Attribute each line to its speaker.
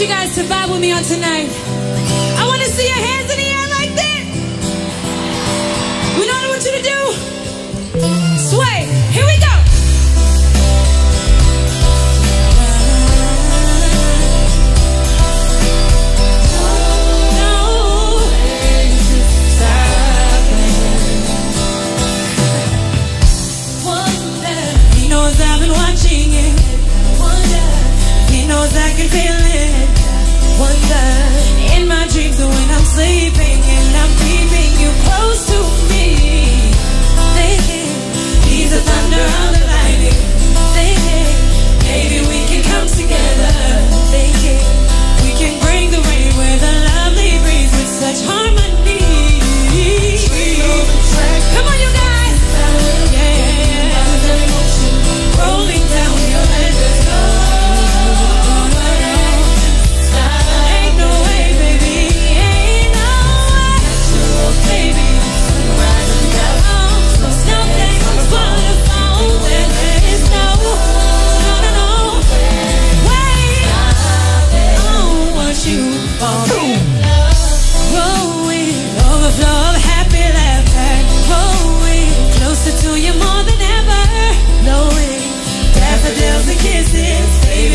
Speaker 1: you guys to vibe with me on tonight. I want to see your hands in the air like that. We know what I want you to do. Sway. Here we go. knows I've been watching it. He knows I can feel it one time. the kisses, baby.